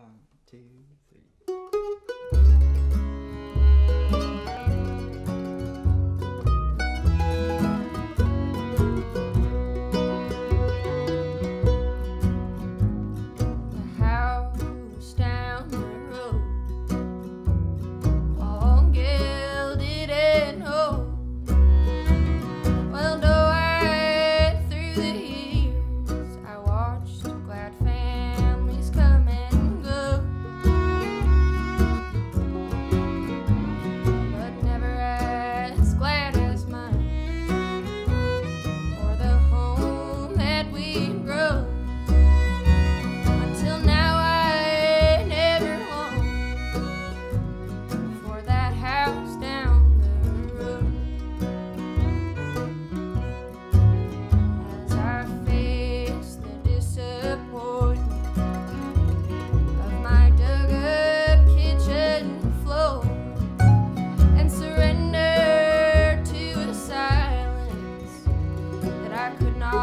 One, two, three. I could not